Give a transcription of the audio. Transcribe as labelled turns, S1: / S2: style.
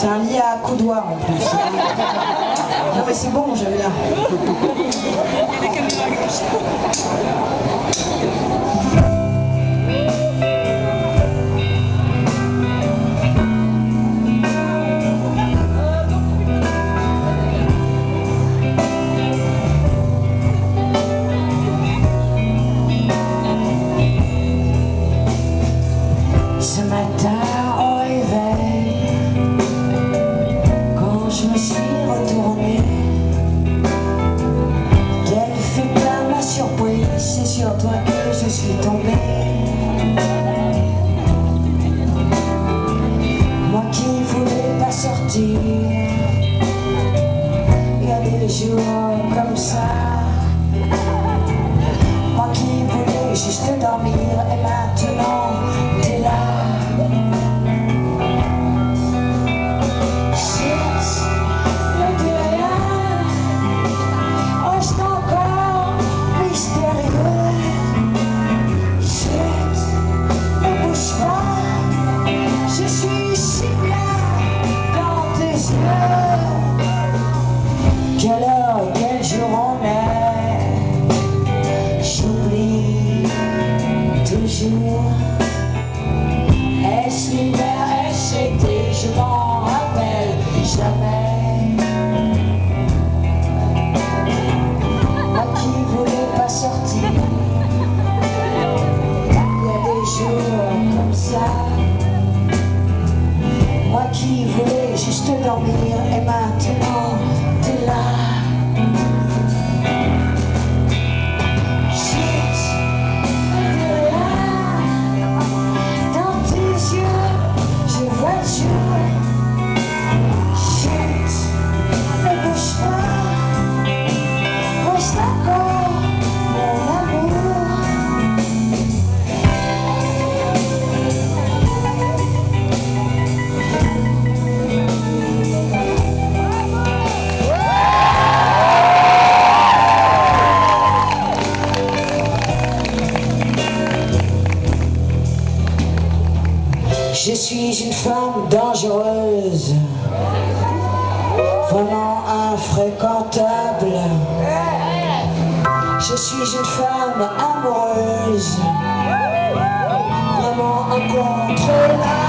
S1: C'est un lit à coudoir en plus. Non mais c'est bon, j'aime bien. Ce matin au réveil, suis retournée, quelle fut pas ma surprise, c'est sur toi que je suis tombée. Moi qui voulais pas sortir, il y a des jours comme ça. Moi qui voulais juste dormir Est-ce l'hiver, est-ce l'été, je m'en rappelle jamais. Moi qui voulais pas sortir, il y a des jours comme ça. Moi qui voulais juste dormir et maintenant t'es là. Je suis une femme dangereuse, vraiment infréquentable. Je suis une femme amoureuse, vraiment incontrôlable.